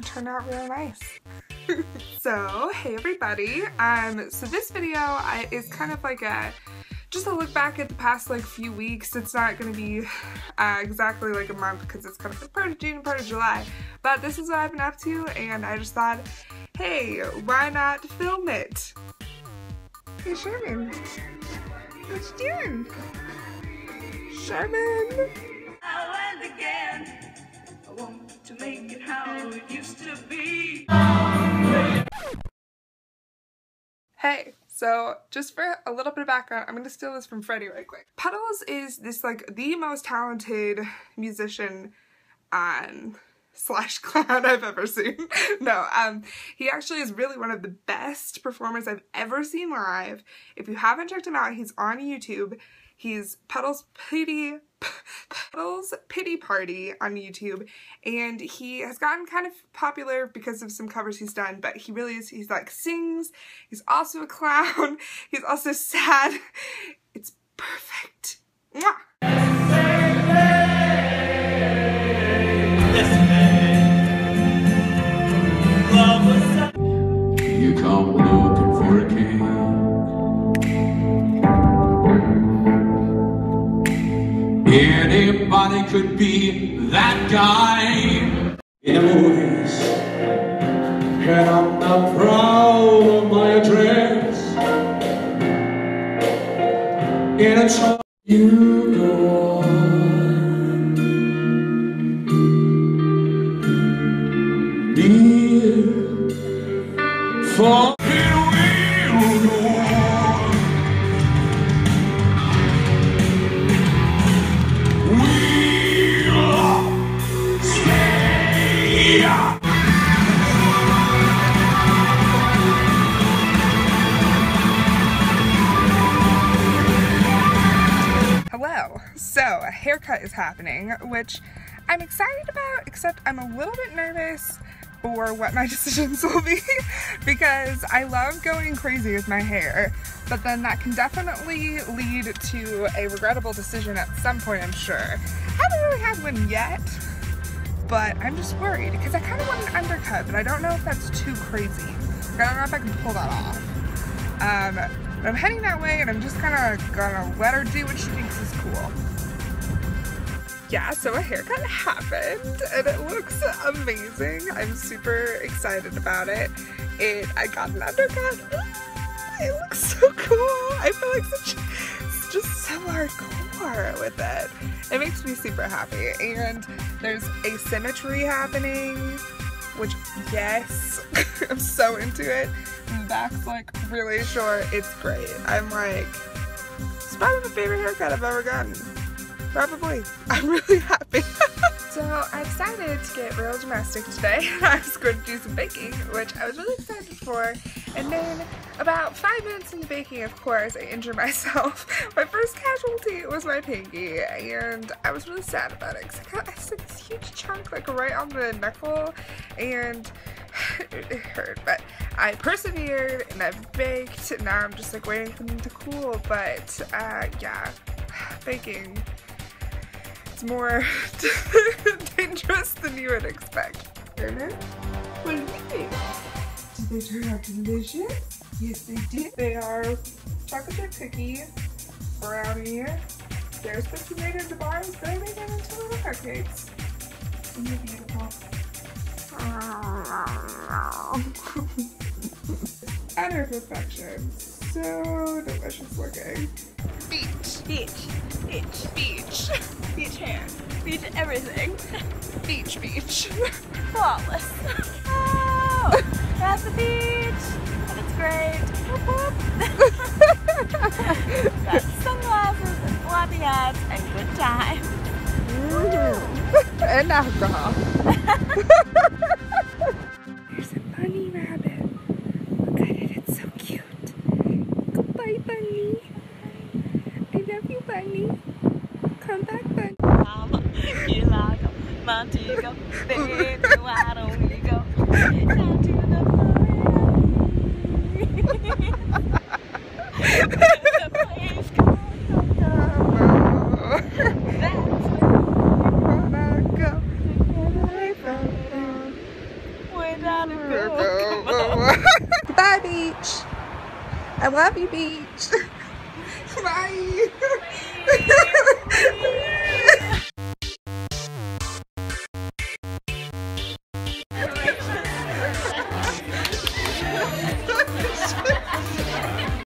gonna turn out real nice. so, hey everybody. Um, so this video I, is kind of like a just a look back at the past like few weeks. It's not going to be uh, exactly like a month because it's kind of part of June, part of July. But this is what I've been up to and I just thought, hey, why not film it? Hey Sherman, what you doing? Sherman! Hey, so just for a little bit of background, I'm gonna steal this from Freddie right quick. Pedals is this like the most talented musician on slash clown I've ever seen. no, um, he actually is really one of the best performers I've ever seen live. If you haven't checked him out, he's on YouTube. He's Pedals Pity Pedals Pity Party on YouTube and he has gotten kind of popular because of some covers he's done but he really is he's like sings he's also a clown he's also sad. It's perfect Could be that guy. In the movies, and I'm not proud of my address. In a truck, you go on. Dear, for Hello. So, a haircut is happening, which I'm excited about, except I'm a little bit nervous for what my decisions will be because I love going crazy with my hair, but then that can definitely lead to a regrettable decision at some point, I'm sure. Haven't really had one yet, but I'm just worried because I kind of want an undercut, but I don't know if that's too crazy. I don't know if I can pull that off. Um, but I'm heading that way and I'm just kind of gonna let her do what she thinks is cool. Yeah, so a haircut happened and it looks amazing. I'm super excited about it. It I got an undercut. It looks so cool. I feel like such just so hardcore with it. It makes me super happy. And there's asymmetry happening, which yes, I'm so into it. The back's like really short. It's great. I'm like, it's probably my favorite haircut I've ever gotten. Probably. I'm really happy. so I decided to get real domestic today. I was going to do some baking, which I was really excited for. And then about five minutes into baking, of course, I injured myself. my first casualty was my pinky, and I was really sad about it because I got I this huge chunk like right on the knuckle, and it, hurt. But I persevered and I've baked. And now I'm just like waiting for them to cool. But uh, yeah, baking it's more dangerous than you would expect. Turner, what do you think? Did they turn out delicious? Yes, they did. They are chocolate chip cookie, brownie. They're supposed to be made into bars, I made them into little cupcakes. And they're beautiful. Utter perfection. So delicious looking. Beach. Beach, beach, Beach. beach everything. Beach, beach. Flawless. Oh, that's the beach, and it's great. Whoop, whoop. Got sunglasses and floppy hats and good time. Mm. and alcohol. Like 'em, my chico, baby, why don't we go down to the party? The place called Coco. That's where Wanna go away from home. Bye, beach. I love you, beach. Bye.